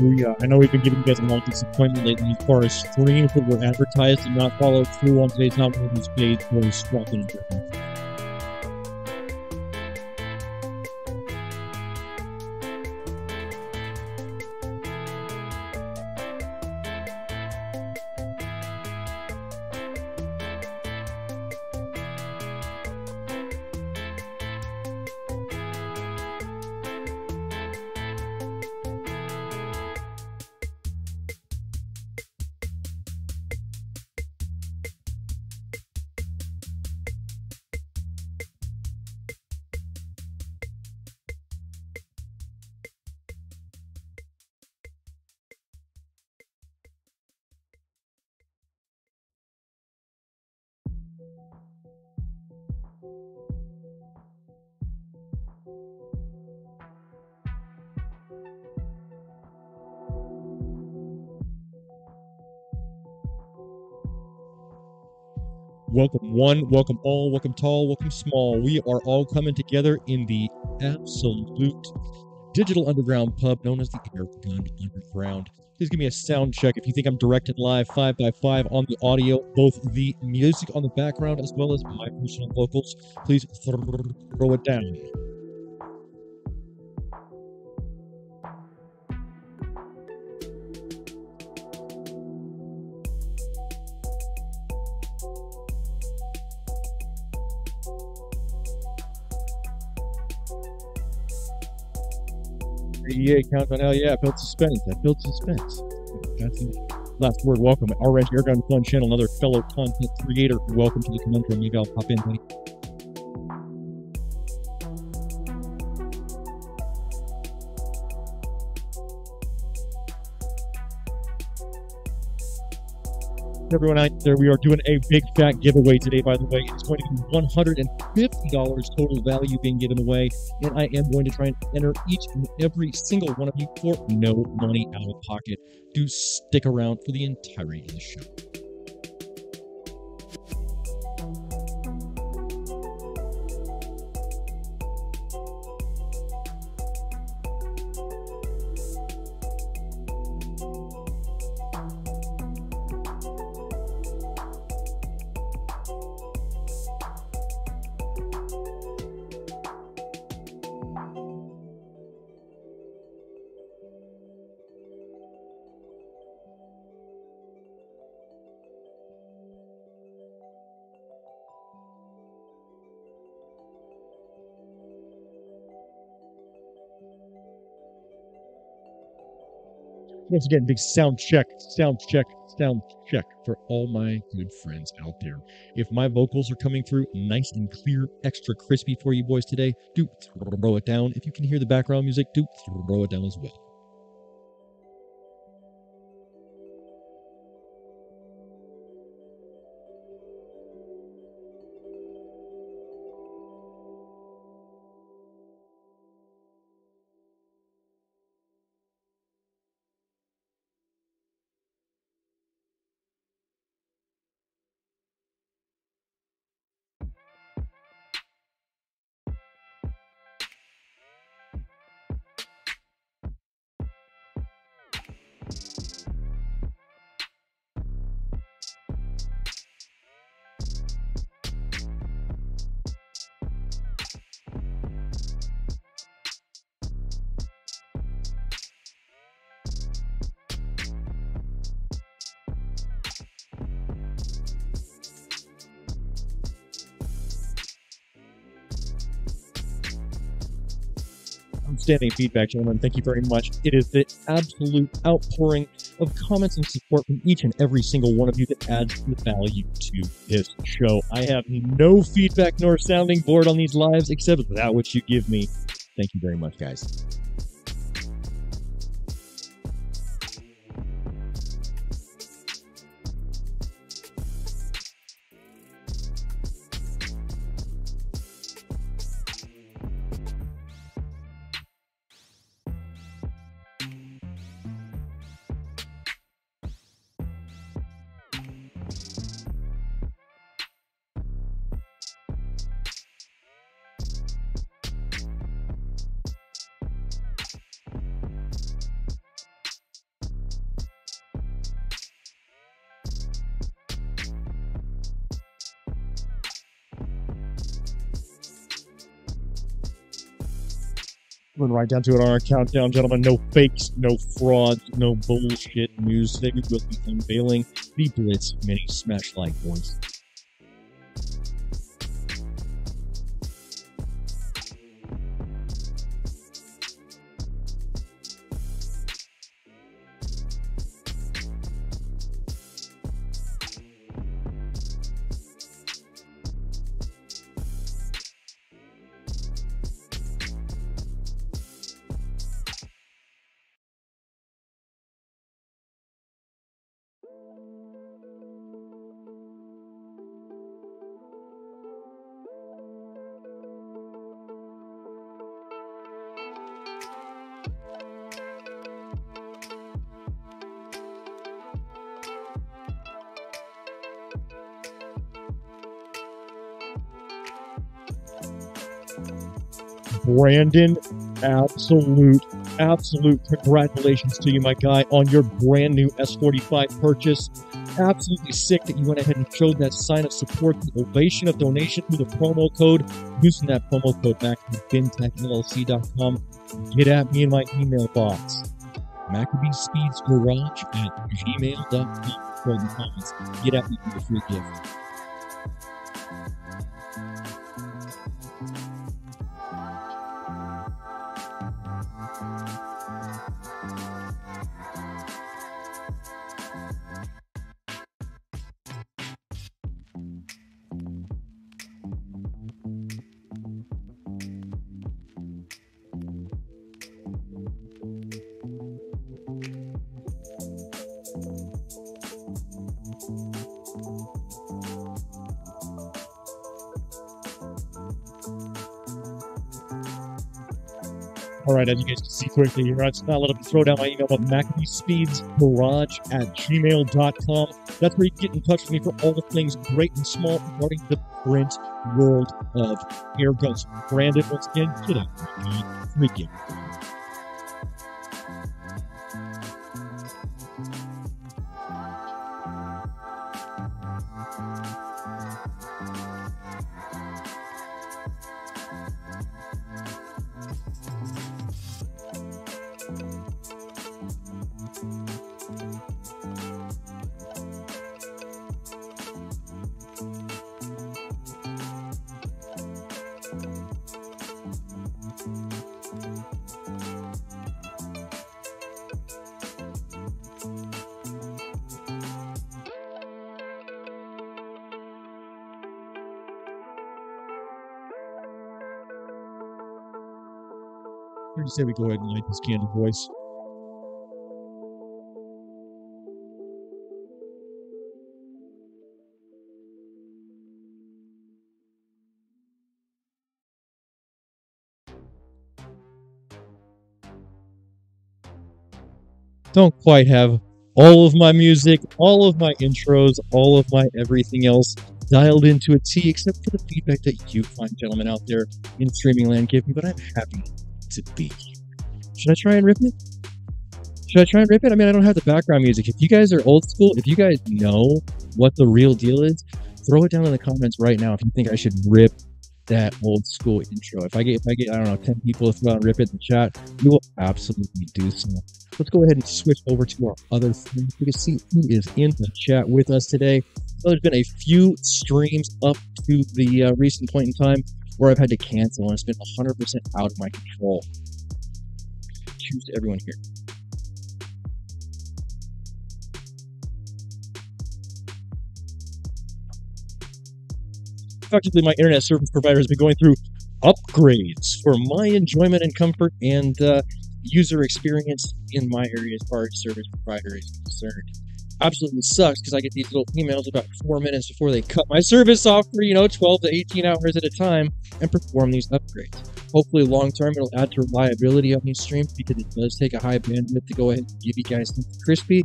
We, uh, I know we've been giving you guys a lot of disappointment lately as far as streams that were advertised and not follow through on today's not movies page for Squawking Driven. Welcome one, welcome all, welcome tall, welcome small. We are all coming together in the absolute digital underground pub known as the Airgun Underground. Please give me a sound check if you think I'm directed live, five by five on the audio, both the music on the background as well as my personal vocals. Please throw it down. EA countdown. Hell yeah, I suspense. I built suspense. That's the last word. Welcome. Orange Airgun Fun Channel, another fellow content creator. Welcome to the conundrum. Maybe I'll pop in, Everyone out there, we are doing a big fat giveaway today, by the way. It's going to be $150 total value being given away, and I am going to try and enter each and every single one of you for no money out of pocket. Do stick around for the entirety of the show. Once again, big sound check, sound check, sound check for all my good friends out there. If my vocals are coming through nice and clear, extra crispy for you boys today, do throw it down. If you can hear the background music, do throw it down as well. Outstanding feedback, gentlemen. Thank you very much. It is the absolute outpouring of comments and support from each and every single one of you that adds the value to this show. I have no feedback nor sounding board on these lives except that which you give me. Thank you very much, guys. Right down to it on our countdown, gentlemen. No fakes, no frauds, no bullshit news. Today we will be unveiling the Blitz Mini Smash Like voice. Brandon, absolute, absolute congratulations to you, my guy, on your brand new S45 purchase. Absolutely sick that you went ahead and showed that sign of support, the ovation of donation through the promo code. Using that promo code back to fintechllc.com. Get at me in my email box. Macabe Speeds Garage at gmail.com for the comments. Get at me for the free gift. All right, as you guys can see quickly here, it's not let me throw down my email, but Garage at gmail.com. That's where you get in touch with me for all the things great and small regarding the print world of air guns. Brandon, once again, get out. Freaking. Say we go ahead and light this candle, voice? Don't quite have all of my music, all of my intros, all of my everything else dialed into a T, except for the feedback that you fine gentlemen out there in streaming land give me, but I'm happy to be. Should I try and rip it? Should I try and rip it? I mean, I don't have the background music. If you guys are old school, if you guys know what the real deal is, throw it down in the comments right now if you think I should rip that old school intro. If I get, if I get, I don't know, 10 people to throw out and rip it in the chat, we will absolutely do so. Let's go ahead and switch over to our other thing. We can see who is in the chat with us today. So there's been a few streams up to the uh, recent point in time where I've had to cancel and it's been 100% out of my control. Choose to everyone here. Effectively, my internet service provider has been going through upgrades for my enjoyment and comfort and uh, user experience in my area as far as service provider is concerned absolutely sucks because I get these little emails about four minutes before they cut my service off for, you know, 12 to 18 hours at a time and perform these upgrades. Hopefully, long term, it'll add to reliability of these streams because it does take a high bandwidth to go ahead and give you guys something crispy.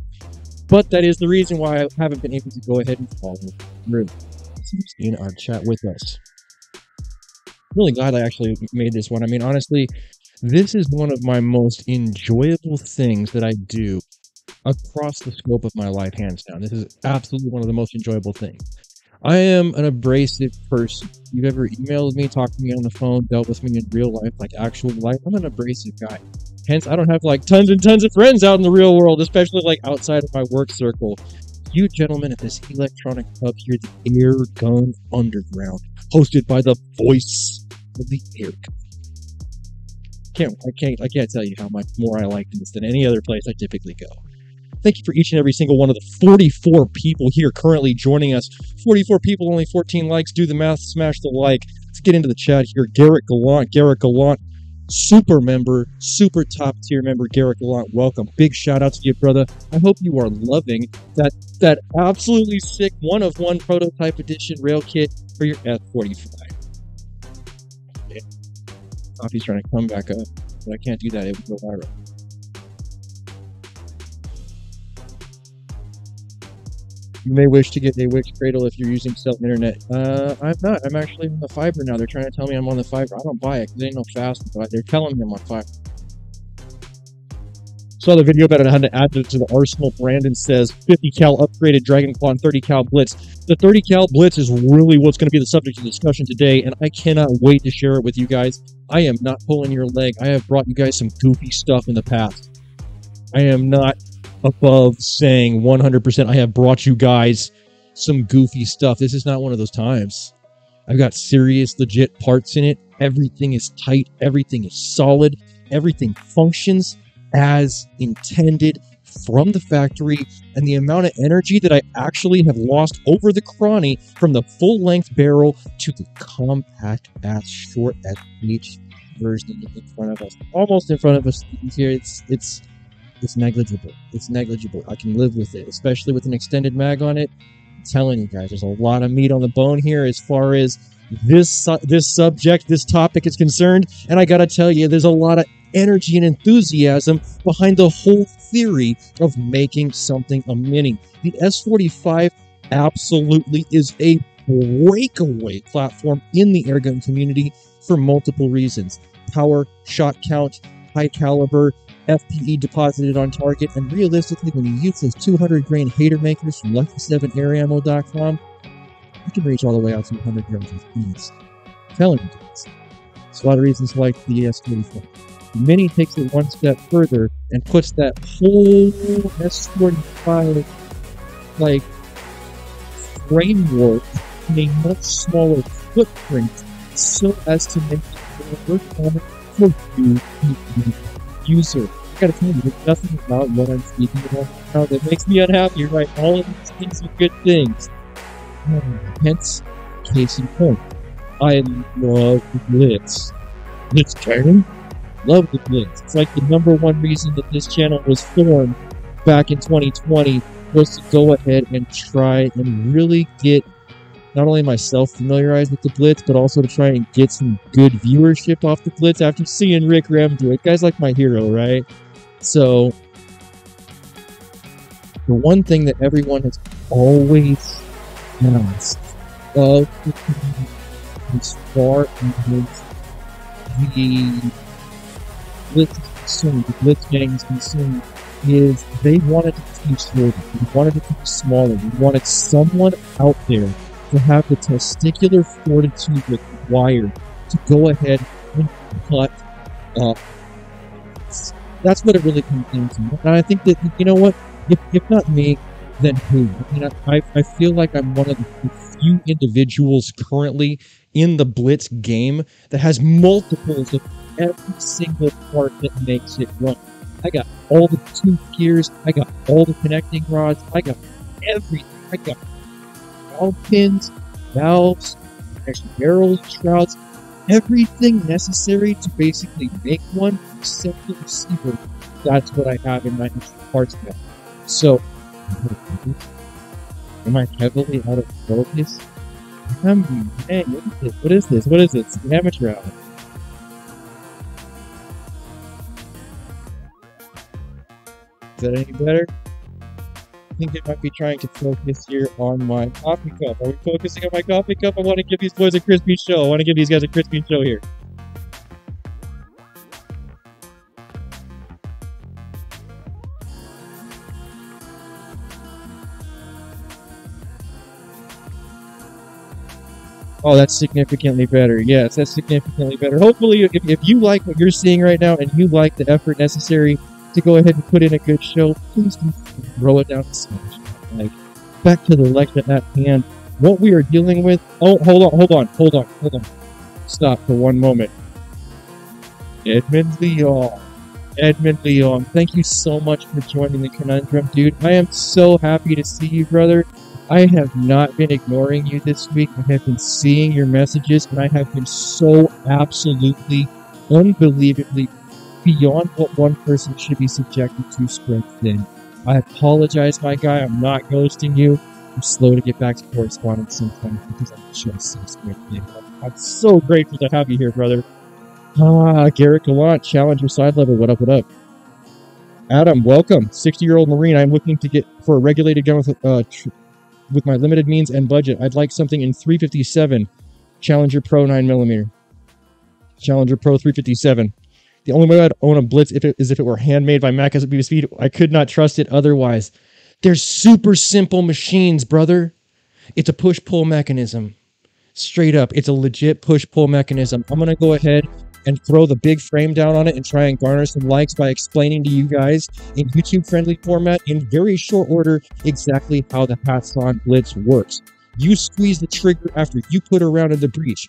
But that is the reason why I haven't been able to go ahead and follow through. In our chat with us. Really glad I actually made this one. I mean, honestly, this is one of my most enjoyable things that I do across the scope of my life, hands down. This is absolutely one of the most enjoyable things. I am an abrasive person. You've ever emailed me, talked to me on the phone, dealt with me in real life, like actual life. I'm an abrasive guy. Hence, I don't have like tons and tons of friends out in the real world, especially like outside of my work circle. You gentlemen at this electronic pub here, the Air Gun Underground, hosted by the voice of the air. Can't I can't I can't tell you how much more I like this than any other place I typically go. Thank you for each and every single one of the 44 people here currently joining us. 44 people, only 14 likes. Do the math, smash the like. Let's get into the chat here. Garrett Gallant, Garrett Gallant, super member, super top tier member, Garrett Gallant. Welcome. Big shout out to you, brother. I hope you are loving that that absolutely sick one of one prototype edition rail kit for your S45. Coffee's trying to come back up, but I can't do that. It would go viral. You may wish to get a Wix Cradle if you're using Cell Internet. Uh, I'm not. I'm actually on the fiber now. They're trying to tell me I'm on the fiber. I don't buy it because they ain't no fast, but they're telling me I'm on fiber. Saw the video about how to add it to the arsenal. Brandon says 50 cal upgraded Dragon Claw and 30 cal Blitz. The 30 cal Blitz is really what's going to be the subject of discussion today, and I cannot wait to share it with you guys. I am not pulling your leg. I have brought you guys some goofy stuff in the past. I am not above saying 100% I have brought you guys some goofy stuff. This is not one of those times. I've got serious, legit parts in it. Everything is tight, everything is solid, everything functions as intended from the factory, and the amount of energy that I actually have lost over the chrony from the full length barrel to the compact ass short SH version in front of us, almost in front of us here. It's it's it's negligible. It's negligible. I can live with it, especially with an extended mag on it. I'm telling you guys, there's a lot of meat on the bone here as far as this su- this subject, this topic is concerned. And I gotta tell you, there's a lot of energy and enthusiasm behind the whole theory of making something a mini. The S45 absolutely is a breakaway platform in the airgun community for multiple reasons power, shot count, high caliber, FPE deposited on target, and realistically, when you use those 200 grain hater makers from Lucky7AirAmmo.com, you can reach all the way out to 100 grams with ease. Telling you guys. There's a lot of reasons like the S44. Mini takes it one step further and puts that whole S45 like framework in a much smaller footprint so as to make it more common for you, user. I gotta tell you, there's nothing about what I'm speaking about now that makes me unhappy, right? All of these things are good things. Hmm, hence, case in point, I love the Blitz. Blitz Cannon? Love the Blitz. It's like the number one reason that this channel was formed back in 2020 was to go ahead and try and really get not only myself familiarized with the Blitz, but also to try and get some good viewership off the Blitz after seeing Rick Rem do it. Guy's like my hero, right? So, the one thing that everyone has always asked of as far as the Blitz is the Blitz gang is concerned, is they wanted to keep shorter. They wanted to keep smaller. They wanted someone out there to have the testicular fortitude required to go ahead and cut up. That's what it really comes down to. And I think that, you know what? If, if not me, then who? I mean, I, I feel like I'm one of the few individuals currently in the Blitz game that has multiples of every single part that makes it run. I got all the tooth gears, I got all the connecting rods, I got everything. I got valves, extra barrels, shrouds, everything necessary to basically make one except the receiver. That's what I have in my parts now. So, am I heavily out of focus? I'm, hey, what is this? What is this? What is this? Amateur hour. Is that any better? I think it might be trying to focus here on my coffee cup. Are we focusing on my coffee cup? I want to give these boys a crispy show. I want to give these guys a crispy show here. Oh, that's significantly better. Yes, that's significantly better. Hopefully, if, if you like what you're seeing right now and you like the effort necessary to go ahead and put in a good show, please don't throw it down the smash. Like, back to the lecture at hand. What we are dealing with. Oh, hold on, hold on, hold on, hold on. Stop for one moment. Edmund Leon. Edmund Leon, thank you so much for joining the conundrum, dude. I am so happy to see you, brother. I have not been ignoring you this week. I have been seeing your messages, and I have been so absolutely, unbelievably beyond what one person should be subjected to spread thin. I apologize, my guy. I'm not ghosting you. I'm slow to get back to correspondence sometimes because I'm just so thin. I'm so grateful to have you here, brother. Ah, Garrett Gallant, Challenger side level. What up, what up? Adam, welcome. 60 year old Marine. I'm looking to get for a regulated gun with, uh, with my limited means and budget. I'd like something in 357 Challenger Pro 9mm. Challenger Pro 357. The only way I'd own a Blitz if it, is if it were handmade by Mac as a speed. I could not trust it otherwise. They're super simple machines, brother. It's a push pull mechanism. Straight up, it's a legit push pull mechanism. I'm gonna go ahead and throw the big frame down on it and try and garner some likes by explaining to you guys in YouTube friendly format in very short order exactly how the Hatsan Blitz works. You squeeze the trigger after you put a round in the breech.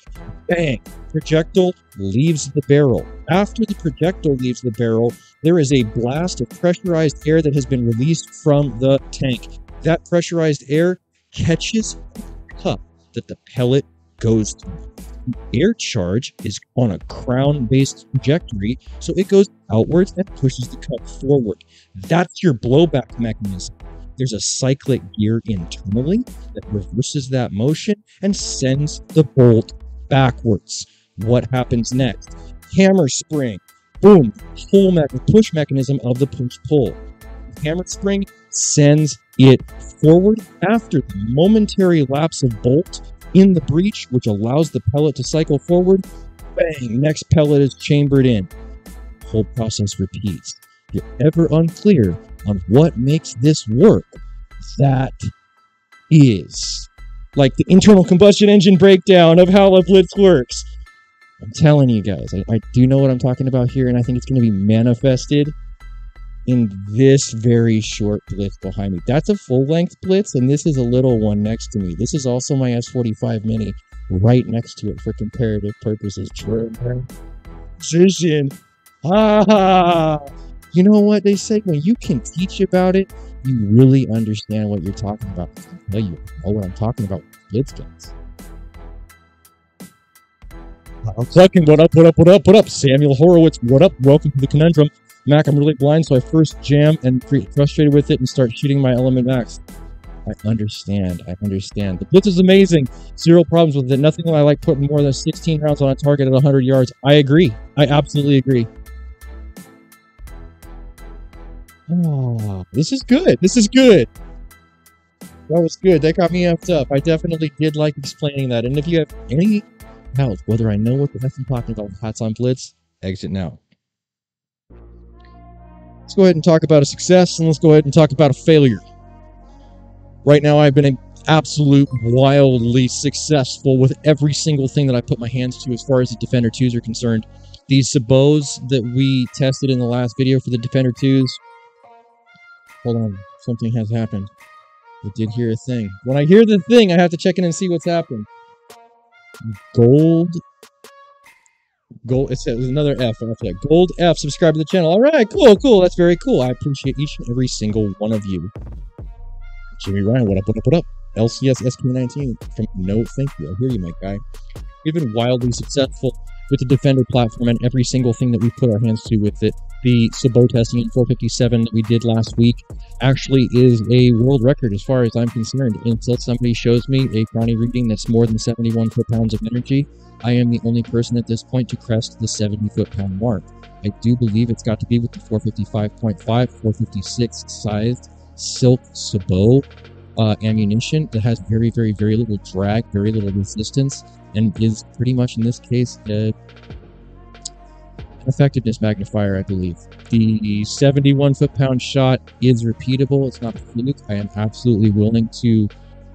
Bang! Projectile leaves the barrel. After the projectile leaves the barrel, there is a blast of pressurized air that has been released from the tank. That pressurized air catches the cup that the pellet goes to air charge is on a crown based trajectory, so it goes outwards and pushes the cup forward. That's your blowback mechanism. There's a cyclic gear internally that reverses that motion and sends the bolt backwards. What happens next? Hammer spring. Boom. Pull me- push mechanism of the push pull. Hammer spring sends it forward after the momentary lapse of bolt in the breech, which allows the pellet to cycle forward. Bang! Next pellet is chambered in. Whole process repeats. If you're ever unclear on what makes this work, that is like the internal combustion engine breakdown of how a blitz works. I'm telling you guys, I, I do know what I'm talking about here, and I think it's going to be manifested in this very short blitz behind me. That's a full length blitz, and this is a little one next to me. This is also my S45 Mini right next to it for comparative purposes. Precision. Ah, you know what they say? When you can teach about it, you really understand what you're talking about. I tell you, know what I'm talking about with blitz guns. Uh, I'm clucking. What up? What up? What up? What up? Samuel Horowitz. What up? Welcome to the conundrum. Mac, I'm really blind, so I first jam and get frustrated with it and start shooting my element max. I understand. I understand. The blitz is amazing. Zero problems with it. Nothing I like putting more than 16 rounds on a target at 100 yards. I agree. I absolutely agree. Oh, this is good. This is good. That was good. That got me amped up. I definitely did like explaining that. And if you have any doubt whether I know what the heck I'm talking about with Hatsan Blitz, exit now. Let's go ahead and talk about a success and let's go ahead and talk about a failure. Right now, I've been an absolute wildly successful with every single thing that I put my hands to as far as the Defender 2s are concerned. These Sabots that we tested in the last video for the Defender 2s. Hold on, something has happened. I did hear a thing. When I hear the thing, I have to check in and see what's happened. Gold Gold. It says another F after that. Gold F. Subscribe to the channel. All right, cool, cool. That's very cool. I appreciate each and every single one of you. Jimmy Ryan, what up, what up, what up? LCS SK19 from No Thank You. I hear you, my guy. We've been wildly successful with the Defender platform and every single thing that we put our hands to with it. The Sabot testing in 457 that we did last week actually is a world record as far as I'm concerned. Until somebody shows me a chrony reading that's more than 71 foot pounds of energy, I am the only person at this point to crest the 70 foot pound mark. I do believe it's got to be with the 455.5, 456 sized silk sabot uh, ammunition that has very, very, very little drag, very little resistance, and is pretty much in this case uh, effectiveness magnifier, I believe. The 71 foot pound shot is repeatable. It's not fluke. I am absolutely willing to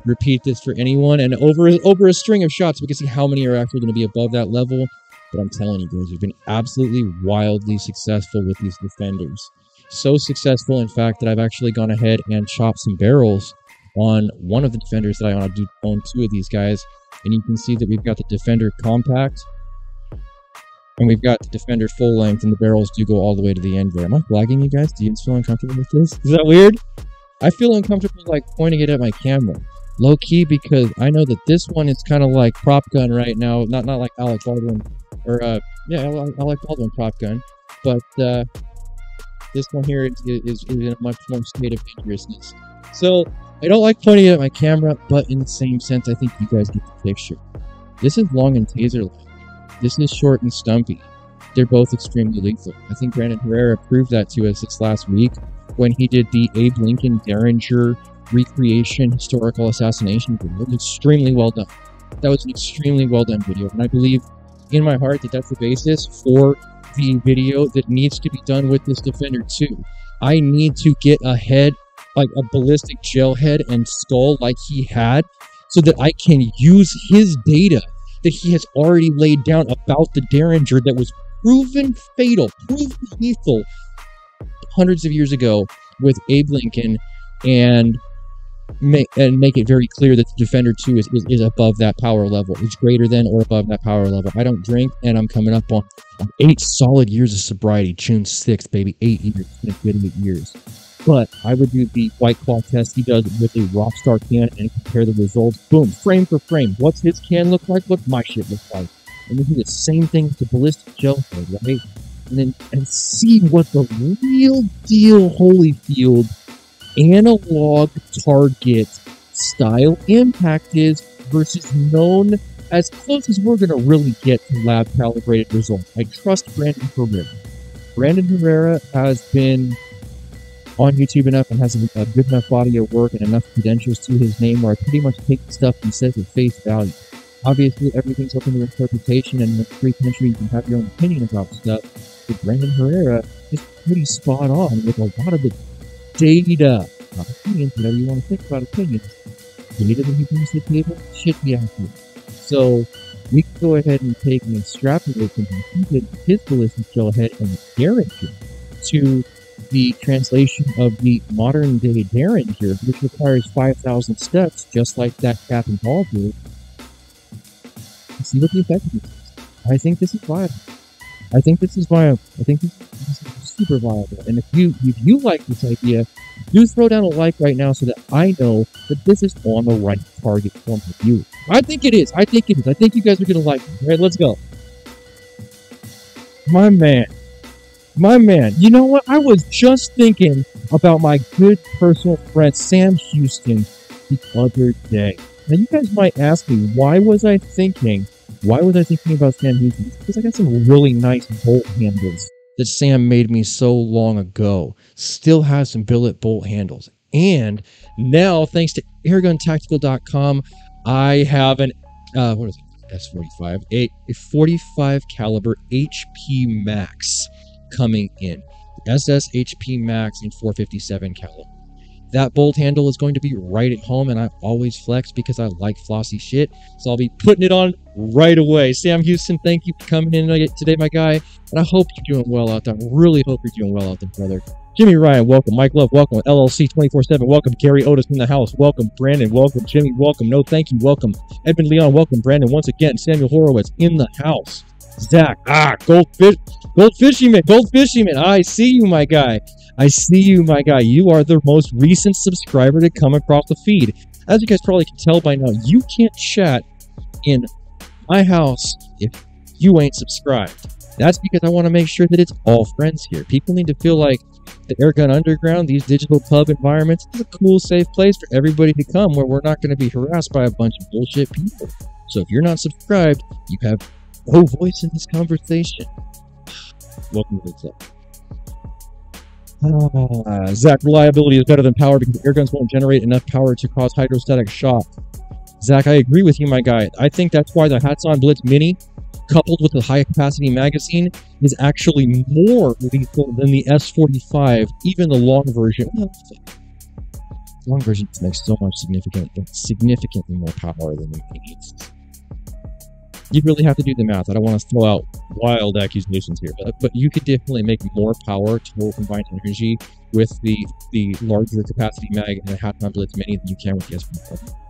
repeat this for anyone. And over over a string of shots, we can see how many are actually going to be above that level. But I'm telling you guys, we've been absolutely wildly successful with these defenders. So successful, in fact, that I've actually gone ahead and chopped some barrels on one of the defenders that I want to do on two of these guys. And you can see that we've got the defender compact and we've got the defender full length and the barrels do go all the way to the end there. Am I flagging you guys? Do you feel uncomfortable with this? Is that weird? I feel uncomfortable like pointing it at my camera. Low key because I know that this one is kind of like prop gun right now. Not not like Alec Baldwin or uh yeah, Alec Baldwin prop gun. But uh this one here is, is, is in a much more state of dangerousness. So I don't like pointing it at my camera, but in the same sense, I think you guys get the picture. This is long and taser line. This is short and stumpy. They're both extremely lethal. I think Brandon Herrera proved that to us this last week when he did the Abe Lincoln Derringer recreation historical assassination video. It was extremely well done. That was an extremely well done video, and I believe in my heart that that's the basis for the video that needs to be done with this defender too. I need to get a head, like a ballistic gel head and skull like he had, so that I can use his data that he has already laid down about the Derringer that was proven fatal, proven lethal hundreds of years ago with Abe Lincoln. And make and make it very clear that the Defender 2 is, is, is, above that power level. It's greater than or above that power level. I don't drink and I'm coming up on, eight solid years of sobriety. June 6th, baby. Eight years. It's eight years. But I would do the White Claw test he does with a Rockstar can and compare the results. Boom, frame for frame. What's his can look like? What my shit looks like. And then do the same thing the ballistic gel right? And then and see what the real deal Holyfield analog target style impact is versus known as close as we're going to really get to lab calibrated results. I trust Brandon Herrera. Brandon Herrera has been on YouTube enough and has a, good enough body of work and enough credentials to his name where I pretty much take the stuff he says at face value. Obviously, everything's open to interpretation, and in a free country, you can have your own opinion about stuff. But Brandon Herrera is pretty spot on with a lot of the data, not opinions, whatever you want to think about opinions. Data that he brings to the table should be accurate. So, we can go ahead and take and extrapolate from his ballistic gel head and guarantee to the translation of the modern day Derringer, which requires 5,000 steps, just like that cap and ball do, see what the effectiveness is. I think this is viable. I think this is viable. I think this, is super viable. And if you if you like this idea, do throw down a like right now so that I know that this is on the right target for you. I think it is. I think it is. I think you guys are gonna like it. All right, let's go. My man. My man, you know what? I was just thinking about my good personal friend Sam Houston the other day. Now, you guys might ask me, why was I thinking? Why was I thinking about Sam Houston? because I got some really nice bolt handles that Sam made me so long ago. Still has some billet bolt handles. And now, thanks to airguntactical.com, I have an, uh, what is it? S45, a, a 45 caliber HP Max coming in. SS HP Max in 457 caliber. That bolt handle is going to be right at home, and I always flex because I like flossy shit. So I'll be putting it on right away. Sam Houston, thank you for coming in today, my guy. And I hope you're doing well out there. I really hope you're doing well out there, brother. Jimmy Ryan, welcome. Mike Love, welcome. LLC 24 7, welcome. Gary Otis in the house, welcome. Brandon, welcome. Jimmy, welcome. No, thank you, welcome. Edmund Leon, welcome. Brandon, once again. Samuel Horowitz in the house. Zach, ah, goldfish, goldfishy man, goldfishy man. I see you, my guy. I see you, my guy. You are the most recent subscriber to come across the feed. As you guys probably can tell by now, you can't chat in my house if you ain't subscribed. That's because I want to make sure that it's all friends here. People need to feel like the Airgun Underground, these digital pub environments, is a cool, safe place for everybody to come where we're not going to be harassed by a bunch of bullshit people. So if you're not subscribed, you have no voice in this conversation. Welcome to the club. Ah, Zach, reliability is better than power because air guns won't generate enough power to cause hydrostatic shock. Zach, I agree with you, my guy. I think that's why the Hatsan Blitz Mini, coupled with the high capacity magazine, is actually more lethal than the S45, even the long version. Long version makes so much significant, significantly more power than it needs. You really have to do the math. I don't want to throw out wild accusations here, but, but you could definitely make more power total combined energy with the the larger capacity mag and the Hatsan Blitz Mini than you can with the S1.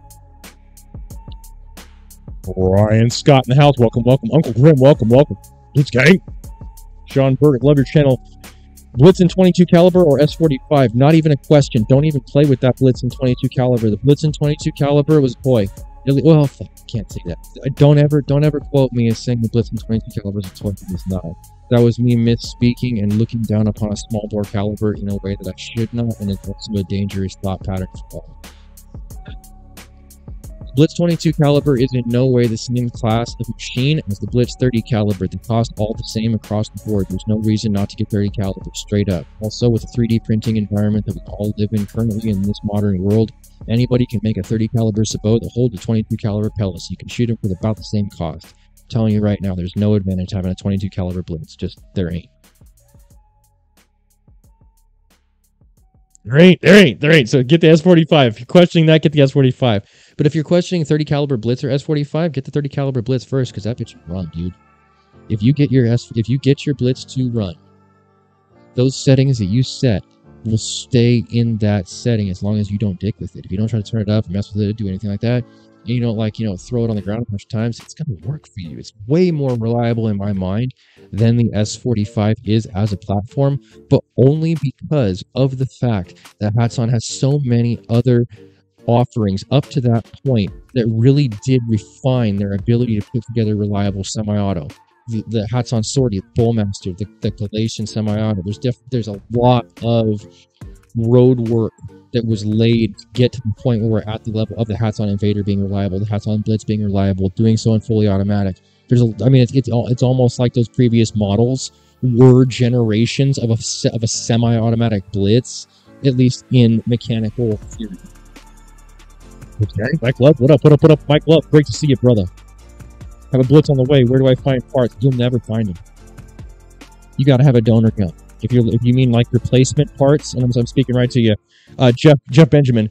Ryan Scott in the house. Welcome, welcome. Uncle Grim, welcome, welcome. Blitz gang. Sean Burdick, love your channel. Blitzen 22 caliber or S45? Not even a question. Don't even play with that Blitzen 22 caliber. The Blitzen 22 caliber was toy. Well, fuck, can't say that. Don't ever, don't ever quote me as saying the Blitzen 22 caliber is a toy. It is not. That was me misspeaking and looking down upon a small bore caliber in a way that I should not, and it's also a dangerous thought pattern. Blitz 22 caliber is in no way the same class of machine as the Blitz 30 caliber. They cost all the same across the board. There's no reason not to get 30 caliber straight up. Also, with the 3D printing environment that we all live in currently in this modern world, anybody can make a 30 caliber sabot that holds a 22 caliber pellet. So you can shoot them for about the same cost. I'm telling you right now, there's no advantage having a 22 caliber Blitz. Just there ain't. There ain't, there ain't, there ain't. So get the S45. If you're questioning that, get the S45. But if you're questioning 30 caliber Blitz or S45, get the 30 caliber Blitz first because that bitch run, dude. If you get your S, if you get your Blitz to run, those settings that you set will stay in that setting as long as you don't dick with it. If you don't try to turn it up, mess with it, do anything like that, and you don't like, you know, throw it on the ground a bunch of times, it's going to work for you. It's way more reliable in my mind than the S45 is as a platform, but only because of the fact that Hatsan has so many other offerings up to that point that really did refine their ability to put together reliable semi-auto. The, the Hatsan Sortie, the Bullmaster, the, the Galatian semi-auto. There's def, there's a lot of road work that was laid to get to the point where we're at the level of the Hatsan Invader being reliable, the Hatsan Blitz being reliable, doing so in fully automatic. There's a, I mean, it's it's, it's almost like those previous models were generations of a of a semi-automatic Blitz, at least in mechanical theory. Okay. Mike Love, what up? What up? What up? Mike Love, great to see you, brother. Have a blitz on the way. Where do I find parts? You'll never find them. You got to have a donor gun. If you if you mean like replacement parts, and I'm, I'm speaking right to you, uh, Jeff Jeff Benjamin.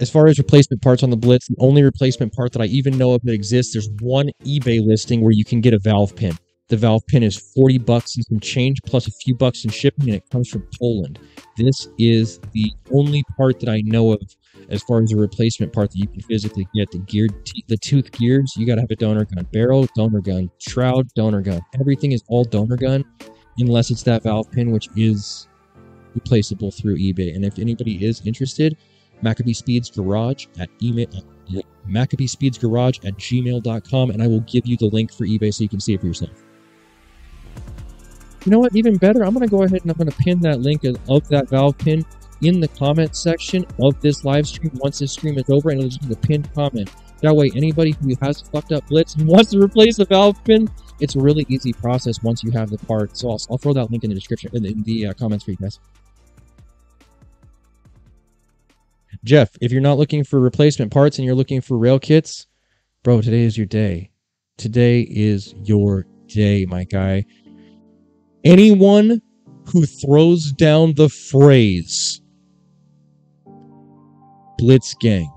As far as replacement parts on the Blitz, the only replacement part that I even know of that exists, there's one eBay listing where you can get a valve pin. The valve pin is 40 bucks and some change plus a few bucks in shipping, and it comes from Poland. This is the only part that I know of as far as a replacement part that you can physically get. The geared, the tooth gears, you got to have a donor gun. Barrel, donor gun. Shroud, donor gun. Everything is all donor gun, unless it's that valve pin, which is replaceable through eBay. And if anybody is interested, Macabe Speeds Garage at email. Macabe Speeds Garage at gmail.com, and I will give you the link for eBay so you can see it for yourself. You know what? Even better, I'm going to go ahead and I'm going to pin that link of that valve pin in the comment section of this live stream once this stream is over, and it'll just be a pinned comment. That way, anybody who has fucked up Blitz and wants to replace the valve pin, it's a really easy process once you have the part. So I'll, I'll throw that link in the description, in the, in the uh, comments for you guys. Jeff, if you're not looking for replacement parts and you're looking for rail kits, bro, today is your day. Today is your day, my guy. Anyone who throws down the phrase Blitz Gang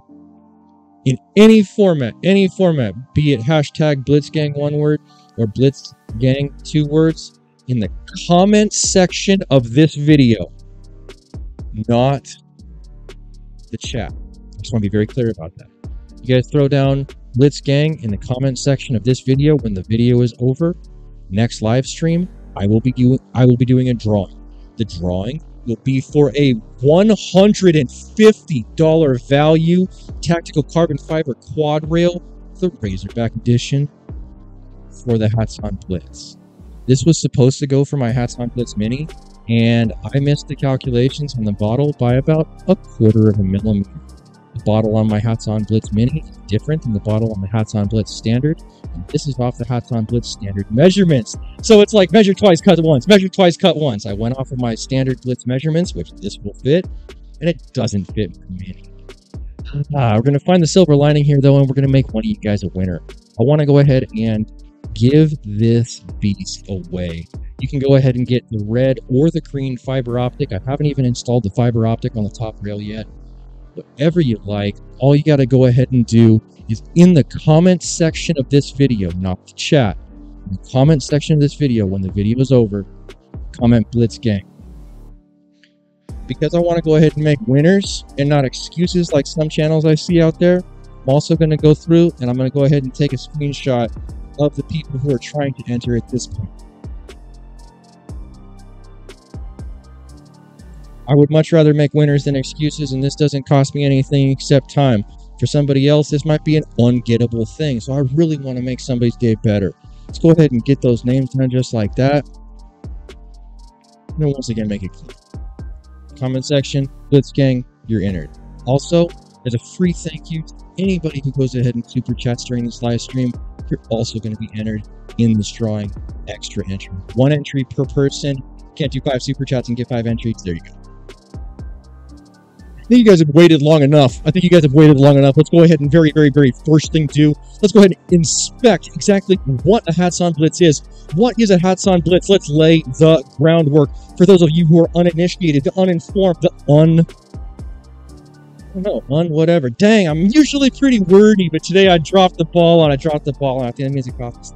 in any format, any format, be it hashtag Blitz Gang one word or Blitz Gang two words, in the comment section of this video, not the chat. I just want to be very clear about that. You guys throw down Blitz Gang in the comment section of this video when the video is over. Next live stream, I will be doing I will be doing a drawing. The drawing will be for a $150 value tactical carbon fiber quad rail, the Razorback edition for the Hatsan Blitz. This was supposed to go for my Hatsan Blitz Mini, and I missed the calculations on the bottle by about a quarter of a millimeter. The bottle on my Hatsan Blitz Mini is different than the bottle on the Hatsan Blitz Standard, and this is off the Hatsan Blitz Standard measurements. So it's like measure twice, cut once, measure twice, cut once. I went off of my standard Blitz measurements, which this will fit, and it doesn't fit my Mini. Ah, we're going to find the silver lining here, though, and we're going to make one of you guys a winner. I want to go ahead and give this beast away. You can go ahead and get the red or the green fiber optic. I haven't even installed the fiber optic on the top rail yet. Whatever you like. All you got to go ahead and do is in the comment section of this video, not the chat, in the comment section of this video, when the video is over, comment Blitz Gang. Because I want to go ahead and make winners and not excuses like some channels I see out there, I'm also going to go through and I'm going to go ahead and take a screenshot of the people who are trying to enter at this point. I would much rather make winners than excuses, and this doesn't cost me anything except time. For somebody else, this might be an ungettable thing, so I really want to make somebody's day better. Let's go ahead and get those names done just like that. And then once again, make it clear. Comment section, Blitz Gang, you're entered. Also, as a free thank you to anybody who goes ahead and super chats during this live stream, you're also going to be entered in this drawing extra entry. One entry per person. Can't do five super chats and get five entries. There you go. I think you guys have waited long enough. I think you guys have waited long enough. Let's go ahead and very, very, very first thing do. Let's go ahead and inspect exactly what a Hatsan Blitz is. What is a Hatsan Blitz? Let's lay the groundwork for those of you who are uninitiated, the uninformed, the un I don't know, un whatever. Dang, I'm usually pretty wordy, but today I dropped the ball on. I dropped the ball and I on. The music office.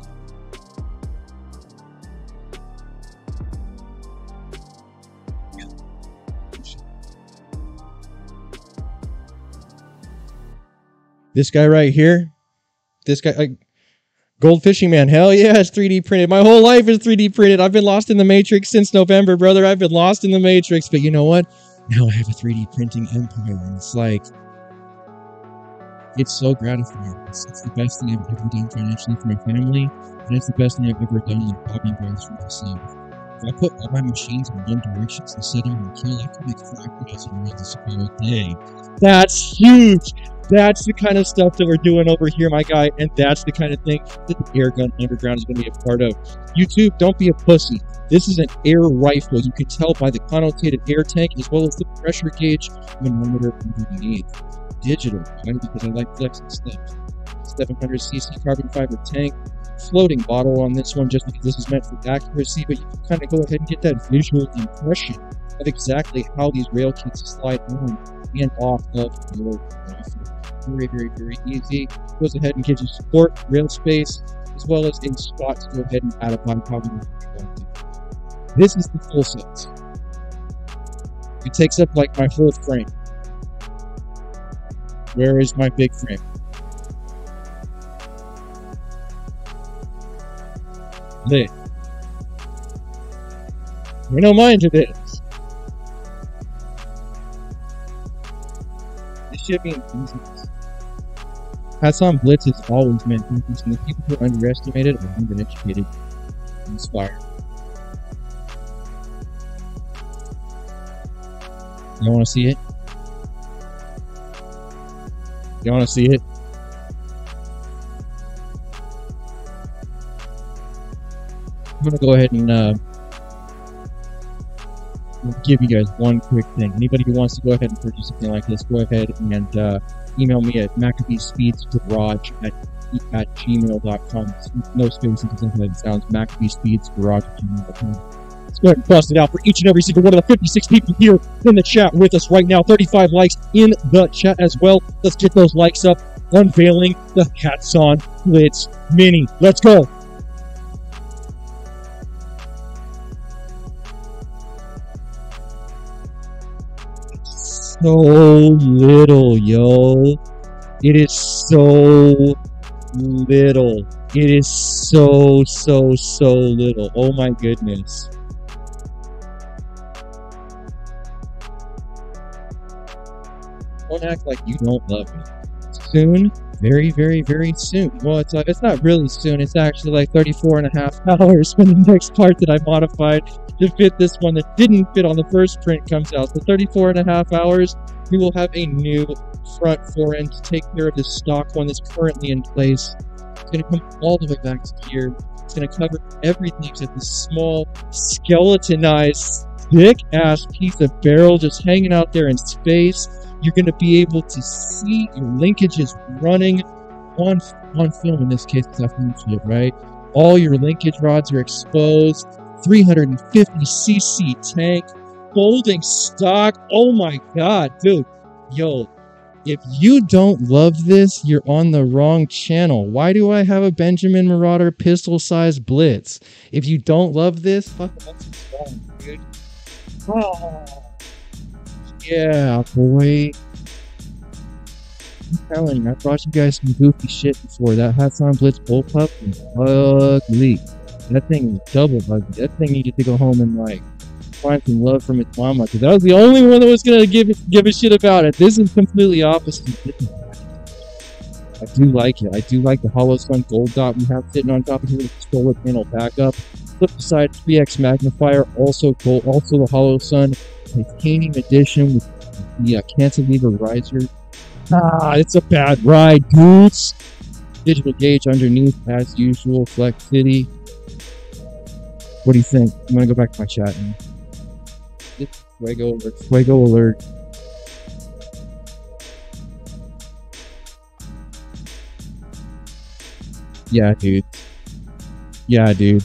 This guy right here, this guy, I, Gold Fishing Man, hell yeah, it's 3D printed. My whole life is 3D printed. I've been lost in the Matrix since November, brother. I've been lost in the Matrix, but you know what? Now I have a 3D printing empire, and it's like, it's so gratifying. It's, it's the best thing I've ever done financially for my family, and it's the best thing I've ever done in hobby growth for myself. If I put all my machines in one direction instead of in kill, I could make 5,000 runs a day. That's huge! That's the kind of stuff that we're doing over here, my guy, and that's the kind of thing that the Airgun Underground is going to be a part of. YouTube, don't be a pussy. This is an air rifle. You can tell by the connotated air tank as well as the pressure gauge manometer underneath. Digital, right? Because I like flexing stuff. 700cc carbon fiber tank, floating bottle on this one just because this is meant for accuracy, but you can kind of go ahead and get that visual impression of exactly how these rail kits slide on and off of your rifle. Very, very, very easy. Goes ahead and gives you support, rail space, as well as in spots to go ahead and add body polymer. This is the full set. It takes up like my whole frame. Where is my big frame? Pay no mind to this. This should be. Hatsan Blitz is always meant and the people who are underestimated are undereducated inspired. You want to see it? You want to see it? I'm going to go ahead and uh, give you guys one quick thing. Anybody who wants to go ahead and purchase something like this, go ahead and uh, email me at MacabeSpeedsGarage at, at gmail.com. No spaces because that's how it sounds. MacabeSpeedsGarage at gmail.com. Let's go ahead and bust it out for each and every single one of the 56 people here in the chat with us right now. 35 likes in the chat as well. Let's get those likes up. Unveiling the Hatsan Blitz Mini. Let's go. So little, yo. It is so little. It is so, so, so little. Oh my goodness. Don't act like you don't love me. Soon, very, very, very soon. Well, it's, uh, it's not really soon. It's actually like 34 and a half hours when the next part that I modified to fit this one that didn't fit on the first print comes out. So 34 and a half hours, we will have a new front forend to take care of this stock one that's currently in place. It's going to come all the way back to here. It's going to cover everything except this small, skeletonized, thick-ass piece of barrel just hanging out there in space. You're going to be able to see your linkages running on, on film in this case, because I finished it, right? All your linkage rods are exposed 350cc tank, folding stock. Oh my god, dude. Yo, If you don't love this, you're on the wrong channel. Why do I have a Benjamin Marauder pistol sized blitz? If you don't love this, fuck what's wrong, dude? Oh. Yeah, boy. I'm telling you, I brought you guys some goofy shit before. That Hatsan Blitz bullpup was ugly. That thing was double ugly. That thing needed to go home and like find some love from its mama because that was the only one that was gonna give give a shit about it. This is completely opposite. I do like it. I do like the Holosun gold dot we have sitting on top of here with the solar panel backup. Flip side 3x magnifier, also gold, also the Holosun titanium edition with the uh, cantilever riser. Ah, it's a bad ride, dudes. Digital gauge underneath, as usual. Flex City. What do you think? I'm gonna go back to my chat now. Fuego alert. Fuego alert. Yeah, dude. Yeah, dude.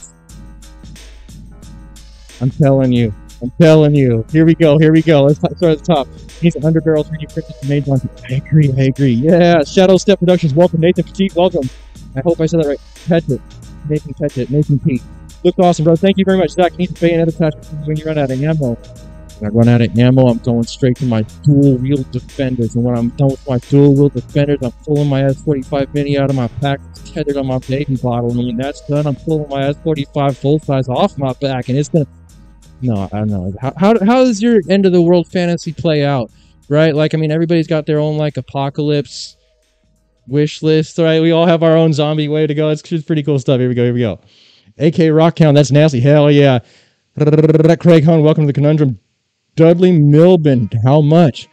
I'm telling you. I'm telling you. Here we go. Here we go. Let's start at the top. He's a 100 barrel 3D printed on. I agree. I agree. Yeah. Shadow Step Productions. Welcome, Nathan Petit. Welcome. I hope I said that right. Catch it. Nathan, catch it. Nathan P. Looks awesome, bro. Thank you very much, Zach. You need to pay another touch when you run out of ammo. When I run out of ammo, I'm going straight to my dual wheel defenders. And when I'm done with my dual wheel defenders, I'm pulling my S45 mini out of my pack, tethered on my baby bottle. And when that's done, I'm pulling my S45 full size off my back. And it's gonna. No, I don't know. How, how, how does your end of the world fantasy play out? Right? Like, I mean, everybody's got their own, like, apocalypse wish list, right? We all have our own zombie way to go. It's, it's pretty cool stuff. Here we go. Here we go. AK Rocktown, that's nasty. Hell yeah. Craig Hunt, welcome to the conundrum. Dudley Milburn, how much?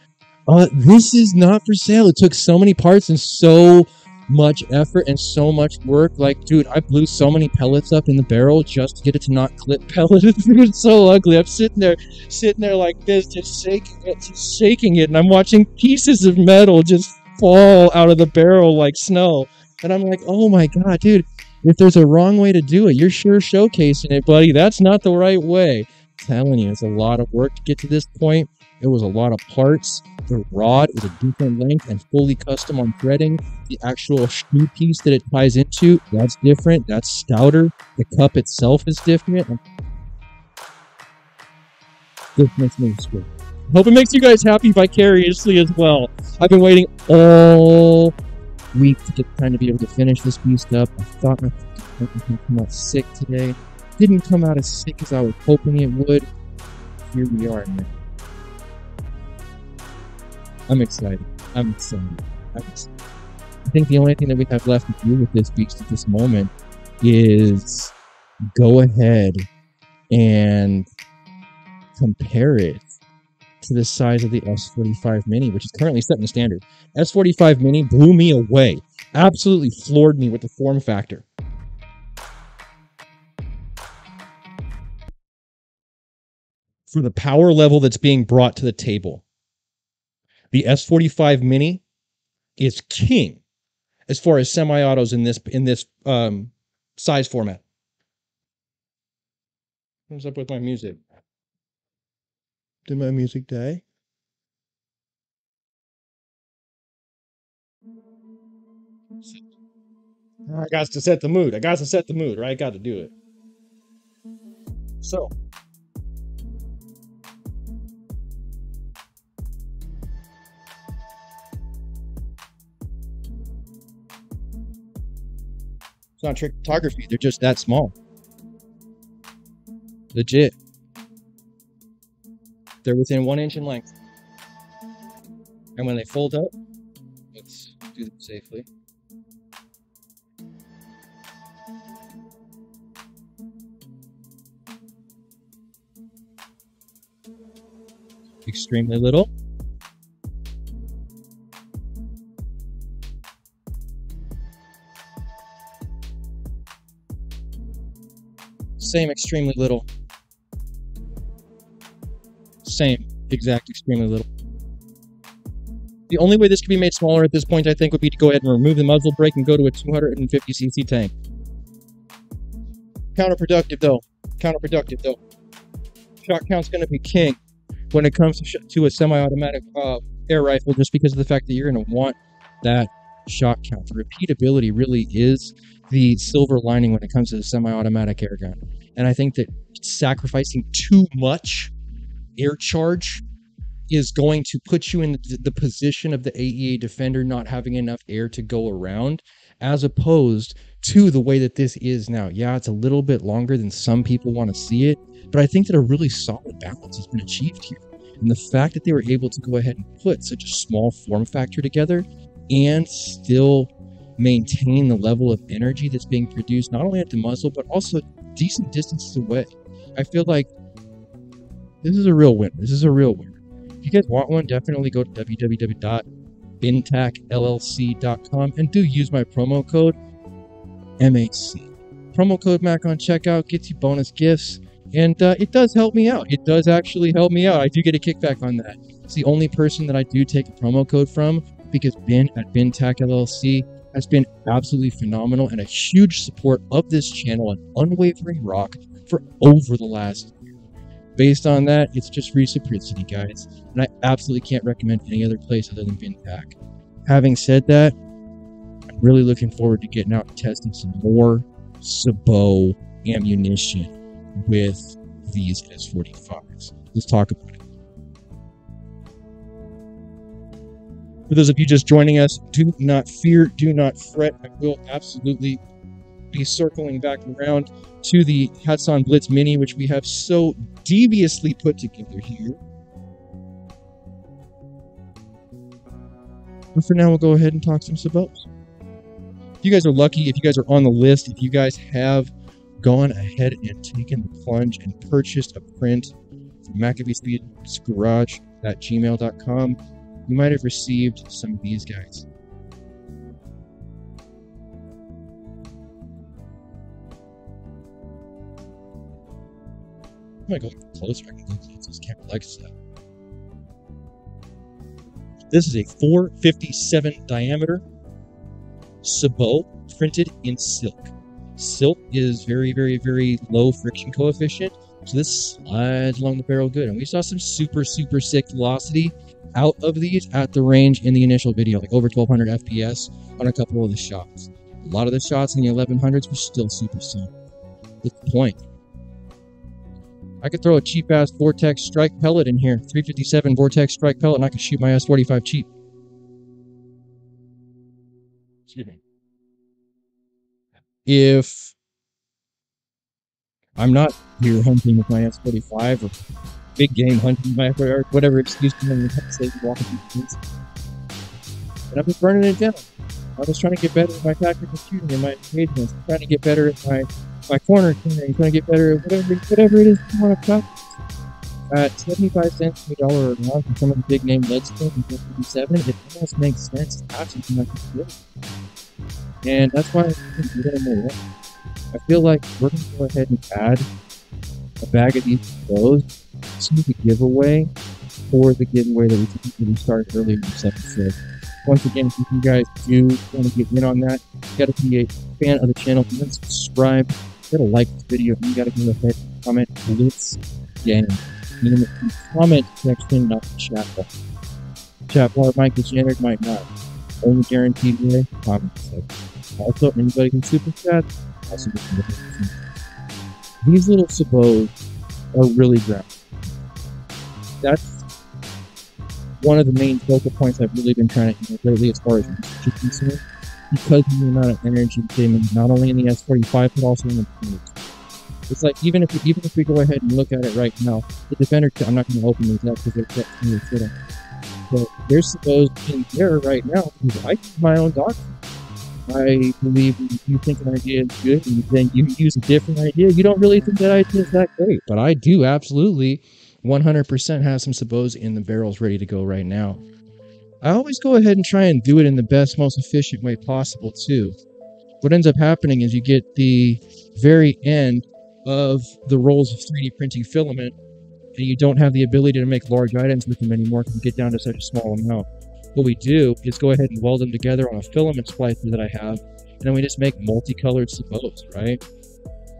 Uh, this is not for sale. It took so many parts and so much effort and so much work. Like, dude, I blew so many pellets up in the barrel just to get it to not clip pellets. it's so ugly. I'm sitting there, sitting there like this, just shaking it, just shaking it, and I'm watching pieces of metal just fall out of the barrel like snow. And I'm like, oh my god, dude, if there's a wrong way to do it, you're sure showcasing it, buddy. That's not the right way. I'm telling you, it's a lot of work to get to this point. It was a lot of parts. The rod is a different length and fully custom on threading. The actual shoe piece that it ties into, that's different. That's stouter. The cup itself is different. This makes me scream. Hope it makes you guys happy vicariously as well. I've been waiting all week to get time to be able to finish this beast up. I thought my to come out sick today. Didn't come out as sick as I was hoping it would. Here we are, man. I'm excited. I'm excited. I'm excited. I think the only thing that we have left to do with this beast at this moment is go ahead and compare it to the size of the S45 Mini, which is currently setting the standard. S45 Mini blew me away, absolutely floored me with the form factor. For the power level that's being brought to the table, the S45 Mini is king as far as semi-autos in this in this um, size format. What's up with my music? Did my music die? I got to set the mood. I got to set the mood, right? I got to do it. So. Not trick photography. They're just that small. Legit. They're within one inch in length. And when they fold up, let's do them safely. Extremely little. Same extremely little same exact extremely little. The only way this could be made smaller at this point, I think, would be to go ahead and remove the muzzle brake and go to a 250cc tank. Counterproductive, though. Counterproductive, though. Shot count's going to be king when it comes to, to a semi-automatic uh, air rifle just because of the fact that you're going to want that shot count. Repeatability really is the silver lining when it comes to the semi-automatic air gun. And I think that sacrificing too much air charge is going to put you in the, the position of the AEA defender not having enough air to go around, as opposed to the way that this is now. Yeah, it's a little bit longer than some people want to see it, but I think that a really solid balance has been achieved here. And the fact that they were able to go ahead and put such a small form factor together and still maintain the level of energy that's being produced not only at the muzzle but also decent distances away. I feel like this is a real winner. This is a real winner. If you guys want one, definitely go to www.bintacllc.com and do use my promo code MAC. Promo code MAC on checkout gets you bonus gifts, and uh, it does help me out. It does actually help me out. I do get a kickback on that. It's the only person that I do take a promo code from because Ben at BinTac LLC has been absolutely phenomenal and a huge support of this channel and unwavering rock for over the last year. Based on that, it's just reciprocity, guys, and I absolutely can't recommend any other place other than BinTac. Having said that, I'm really looking forward to getting out and testing some more Sabot ammunition with these S45s. Let's talk about it. For those of you just joining us, do not fear, do not fret. I will absolutely be circling back around to the Hatsan Blitz Mini, which we have so deviously put together here. But for now, we'll go ahead and talk some Sabots. If you guys are lucky, if you guys are on the list, if you guys have gone ahead and taken the plunge and purchased a print from Macabe Speed's Garage at gmail.com, you might have received some of these guys. I might go closer. I can look at this camera like. This is a 457 diameter Sabot printed in silk. Silk is very, very, very low friction coefficient, so this slides along the barrel good. And we saw some super, super sick velocity out of these at the range in the initial video, like over 1200 FPS on a couple of the shots. A lot of the shots in the 1100s were still super slow. The point? I could throw a cheap ass Vortex strike pellet in here, 357 Vortex strike pellet, and I could shoot my S45 cheap. Excuse me. If I'm not here hunting with my S45 or big game hunting or whatever excuse you want to say walking And I'm just burning it down. I'm just trying to get better at my tactical shooting and my engagements. I'm trying to get better at my, my corner clearing, trying to get better at whatever whatever it is you want to practice. At 75 cents to a dollar a round for some of the big name lead skins in 57, it almost makes sense to have something like this. And that's why I I feel like we're going to go ahead and add a bag of these clothes to the giveaway for the giveaway that we started earlier in this episode. Once again, if you guys do want to get in on that, you got to be a fan of the channel, and subscribe, you got to like this video, you got to ahead and comment Blitz Gang in the comment section, not the chat bar. Chat bar might get entered, might not. Only guaranteed way, comment section. Also, anybody can super chat. Also, these little Sabots are really ground that's one of the main focal points I've really been trying to hit lately as far as is concerned, because of the amount of energy came not only in the S45 but also in the Phoenix. It's like even if we, even if we go ahead and look at it right now, the defender. I'm not going to open these up because they're set to sitting. But they're in there right now because I use my own doctrine. I believe you think an idea is good and then you use a different idea, you don't really think that idea is that great. But I do absolutely 100% have some Sabots in the barrels ready to go right now. I always go ahead and try and do it in the best, most efficient way possible, too. What ends up happening is you get the very end of the rolls of 3D printing filament, and you don't have the ability to make large items with them anymore, can get down to such a small amount. What we do is go ahead and weld them together on a filament splicer that I have, and then we just make multicolored Sabots, right?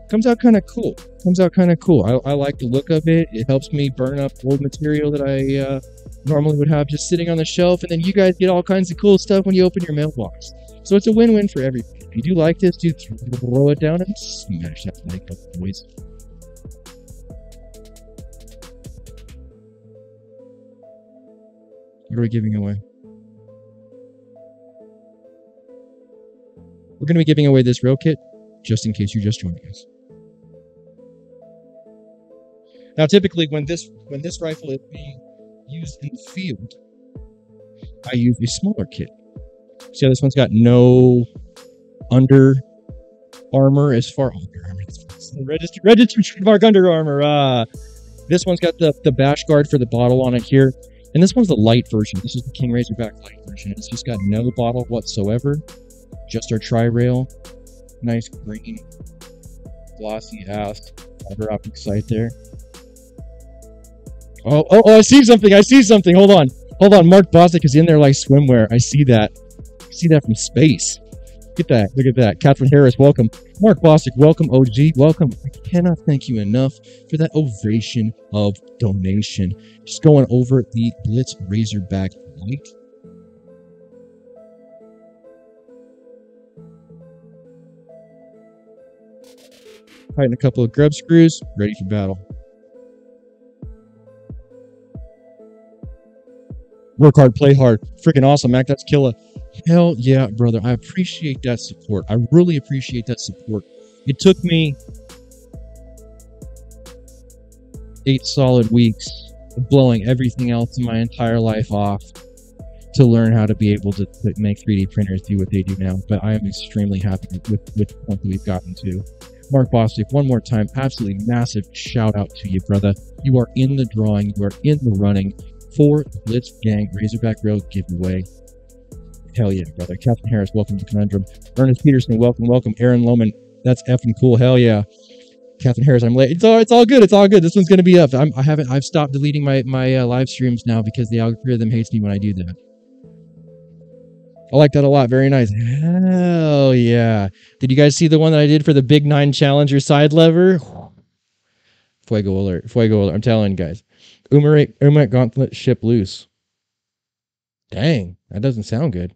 comes out kind of cool. Comes out kind of cool. I, I like the look of it. It helps me burn up old material that I uh, normally would have just sitting on the shelf, and then you guys get all kinds of cool stuff when you open your mailbox. So it's a win-win for everybody. If you do like this, do throw it down and smash that like button, boys. What are we giving away? We're going to be giving away this rail kit just in case you're just joining us. Now, typically, when this when this rifle is being used in the field, I use a smaller kit. See how this one's got no under armor as far under armor. Registered registered mark under armor. Uh, this one's got the the bash guard for the bottle on it here, and this one's the light version. This is the King Razorback light version. It's just got no bottle whatsoever, just our tri rail, nice green, glossy ass fiber optic sight there. Oh, oh, oh, I see something. I see something. Hold on. Hold on. Mark Bostic is in there like swimwear. I see that. I see that from space. Look at that. Look at that. Catherine Harris, welcome. Mark Bostic, welcome. OG, welcome. I cannot thank you enough for that ovation of donation. Just going over the Blitz Razorback Light. Tighten a couple of grub screws, ready for battle. Work hard, play hard. Freaking awesome, Mac. That's killer. Hell yeah, brother. I appreciate that support. I really appreciate that support. It took me eight solid weeks blowing everything else in my entire life off to learn how to be able to, to make 3D printers do what they do now. But I am extremely happy with, with the point that we've gotten to. Mark Bostic, one more time, absolutely massive shout out to you, brother. You are in the drawing, you are in the running for the Blitz Gang Razorback Rail giveaway. Hell yeah, brother. Catherine Harris, welcome to Conundrum. Ernest Peterson, welcome, welcome. Aaron Lohman, that's effing cool. Hell yeah. Catherine Harris, I'm late. It's all, it's all good. It's all good. This one's gonna be up. I'm, I haven't. I've stopped deleting my my uh, live streams now because the algorithm hates me when I do that. I like that a lot. Very nice. Hell yeah. Did you guys see the one that I did for the Big Nine Challenger side lever? Fuego alert. Fuego alert. I'm telling you guys. Umarex, Umarex Gauntlet ship loose. Dang, that doesn't sound good.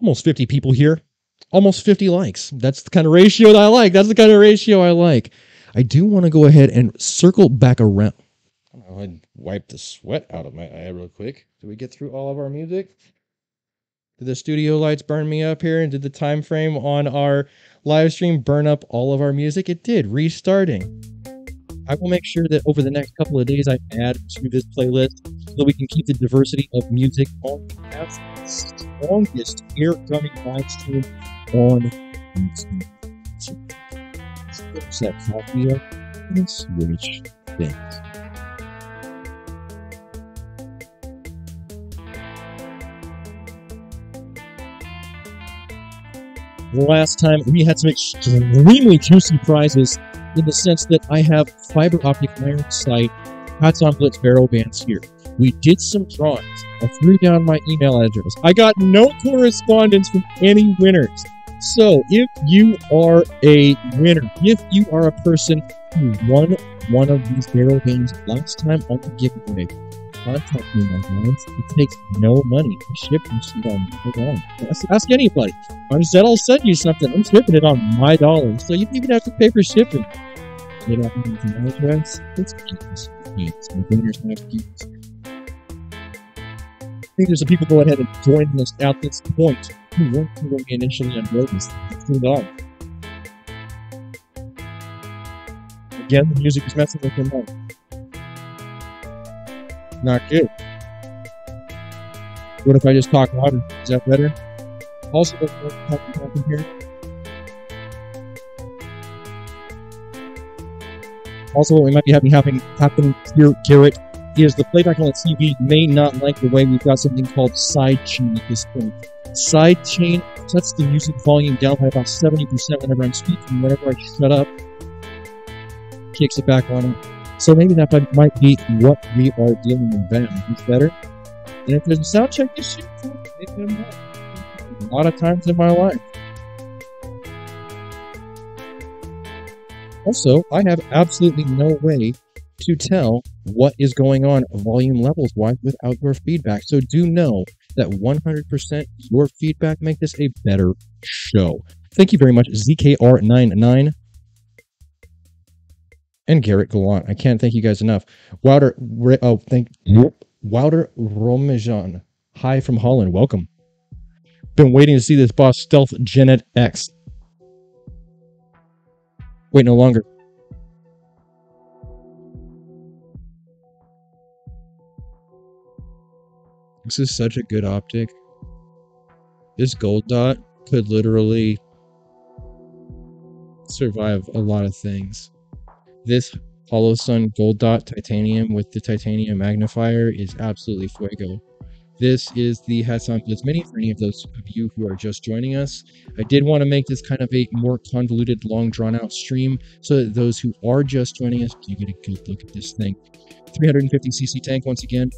Almost 50 people here. Almost 50 likes. That's the kind of ratio that I like. That's the kind of ratio I like. I do want to go ahead and circle back around. And wipe the sweat out of my eye real quick. Do we get through all of our music? Did the studio lights burn me up here? And did the time frame on our live stream burn up all of our music? It did, restarting. I will make sure that over the next couple of days I add to this playlist so we can keep the diversity of music on the strongest air drumming live stream on YouTube. So, switch that copy up and switch things. Last time we had some extremely juicy prizes in the sense that I have fiber optic iron sight Hatsan Blitz barrel bands here. We did some drawings. I threw down my email address. I got no correspondence from any winners. So if you are a winner, if you are a person who won one of these barrel games last time on the giveaway, contact me, my. It takes no money to ship you some on Ask, ask anybody. I said I'll send you something. I'm shipping it on my dollars, so you don't even have to pay for shipping. Out an email address. It's. It's my. I think there's some people go ahead and join us at this point who weren't we initially. It's too. Again, the music is messing with your mind. Not good. What if I just talk louder? Is that better? Also, here? Also, what we might be having happen, happen here, Garrett, is the playback on the TV may not like the way we've got something called sidechain at this point. Sidechain sets the music volume down by about 70% whenever I'm speaking. Whenever I shut up, kicks it back on. So maybe that might be what we are dealing with then. It's better. And if there's a sound check issue, maybe I'm not. A lot of times in my life. Also, I have absolutely no way to tell what is going on volume levels wise without your feedback. So do know that 100% your feedback make this a better show. Thank you very much, ZKR99 and Garrett Gallant. I can't thank you guys enough. Wouter, oh, thank Wouter Romejan. Hi from Holland. Welcome. Been waiting to see this boss stealth Genet X. Wait, no longer. This is such a good optic. This gold dot could literally survive a lot of things. This Holosun gold dot titanium with the titanium magnifier is absolutely fuego. This is the Hatsan Blitz Mini for any of those of you who are just joining us. I did want to make this kind of a more convoluted, long drawn out stream so that those who are just joining us, you get a good look at this thing. 350cc tank once again,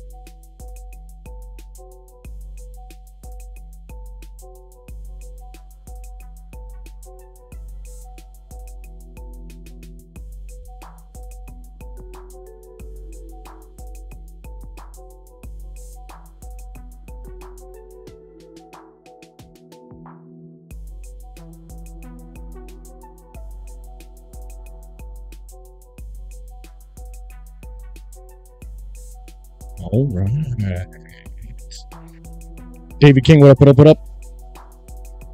All right. David King, what up, what up, what up?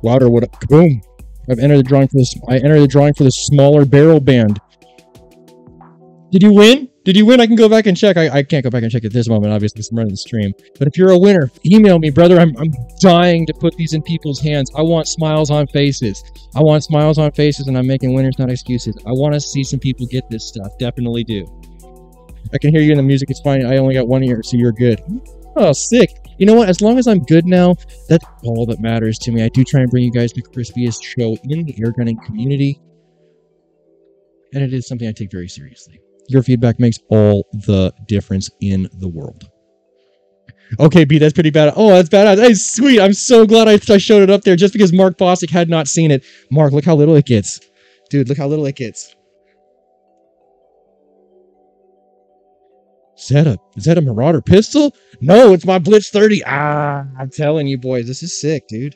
Louder, what up? Kaboom. I've entered the drawing for this. I entered the drawing for the smaller barrel band. Did you win? Did you win? I can go back and check. I, I can't go back and check at this moment, obviously, because I'm running the stream. But if you're a winner, email me, brother. I'm, I'm dying to put these in people's hands. I want smiles on faces. I want smiles on faces, and I'm making winners, not excuses. I want to see some people get this stuff. Definitely do. I can hear you in the music. It's fine. I only got one ear, so you're good. Oh, sick. You know what? As long as I'm good now, that's all that matters to me. I do try and bring you guys the crispiest show in the airgunning community. And it is something I take very seriously. Your feedback makes all the difference in the world. Okay, B, that's pretty bad. Oh, that's badass. Hey, sweet. I'm so glad I, I showed it up there just because Mark Bostic had not seen it. Mark, look how little it gets. Dude, look how little it gets. Is that a is that a Marauder pistol? No, it's my Blitz 30. Ah, I'm telling you, boys, this is sick, dude.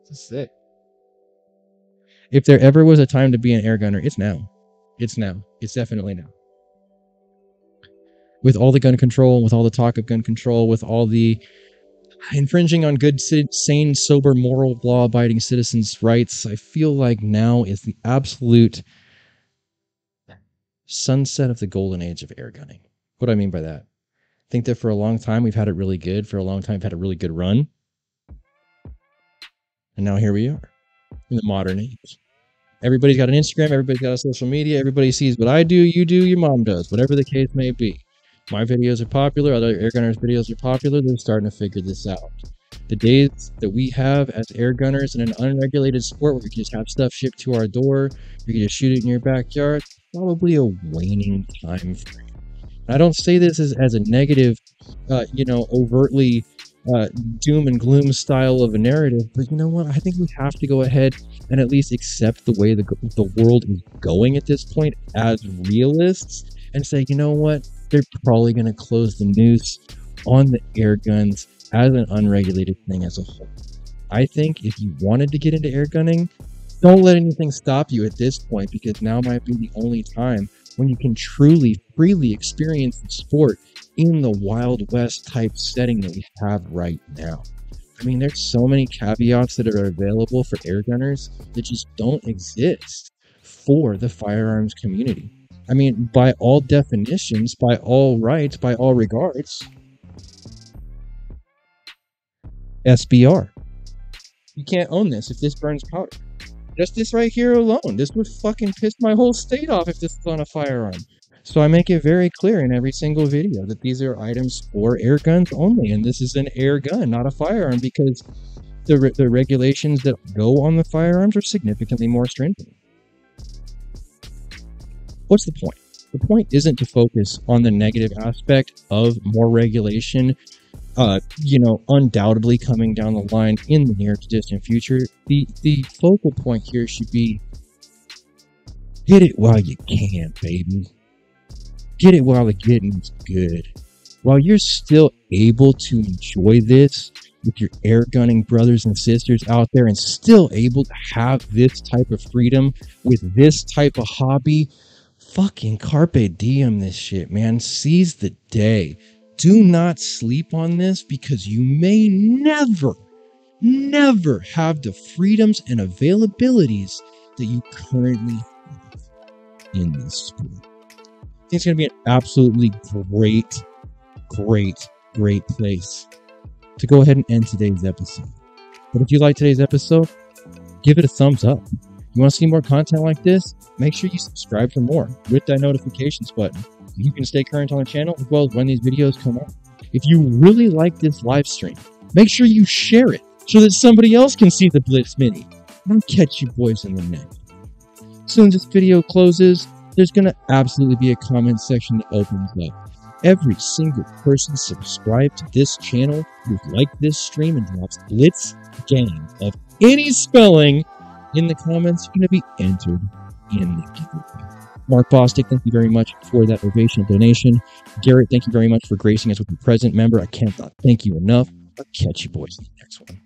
This is sick. If there ever was a time to be an air gunner, it's now. It's now. It's definitely now. With all the gun control, with all the talk of gun control, with all the infringing on good, sane, sober, moral, law abiding citizens' rights, I feel like now is the absolute sunset of the golden age of air gunning. What do I mean by that? I think that for a long time we've had it really good. For a long time, we've had a really good run. And now here we are in the modern age. Everybody's got an Instagram, everybody's got a social media, everybody sees what I do, you do, your mom does, whatever the case may be. My videos are popular, other air gunners' videos are popular, they're starting to figure this out. The days that we have as air gunners in an unregulated sport where we can just have stuff shipped to our door, you can just shoot it in your backyard, probably a waning time frame. I don't say this as, as a negative, uh, you know, overtly uh, doom and gloom style of a narrative, but you know what? I think we have to go ahead and at least accept the way the, the world is going at this point as realists and say, you know what? They're probably going to close the noose on the air guns as an unregulated thing as a whole. I think if you wanted to get into air gunning, don't let anything stop you at this point because now might be the only time when you can truly freely experience the sport in the Wild West type setting that we have right now. I mean, there's so many caveats that are available for air gunners that just don't exist for the firearms community. I mean, by all definitions, by all rights, by all regards, SBR. You can't own this if this burns powder. Just this right here alone. This would fucking piss my whole state off if this was on a firearm. So I make it very clear in every single video that these are items for air guns only, and this is an air gun, not a firearm, because the, re- the regulations that go on the firearms are significantly more stringent. What's the point? The point isn't to focus on the negative aspect of more regulation uh, you know, undoubtedly coming down the line in the near to distant future, the the focal point here should be Get it while you can, baby. Get it while the getting's good. While you're still able to enjoy this with your air gunning brothers and sisters out there and still able to have this type of freedom with this type of hobby, fucking carpe diem this shit, man. Seize the day. Do not sleep on this because you may never, never have the freedoms and availabilities that you currently have in this sport. It's going to be an absolutely great, great, great place to go ahead and end today's episode. But if you like today's episode, give it a thumbs up. You want to see more content like this? Make sure you subscribe for more with that notifications button. You can stay current on the channel as well as when these videos come out. If you really like this live stream, make sure you share it so that somebody else can see the Blitz Mini. I'll catch you boys in the next. Soon as this video closes, there's going to absolutely be a comment section that opens up. Every single person subscribed to this channel who liked this stream and drops Blitz Gang of any spelling in the comments are going to be entered in the giveaway. Mark Bostic, thank you very much for that ovation donation. Garrett, thank you very much for gracing us with a present member. I can't thank you enough. I'll catch you boys in the next one.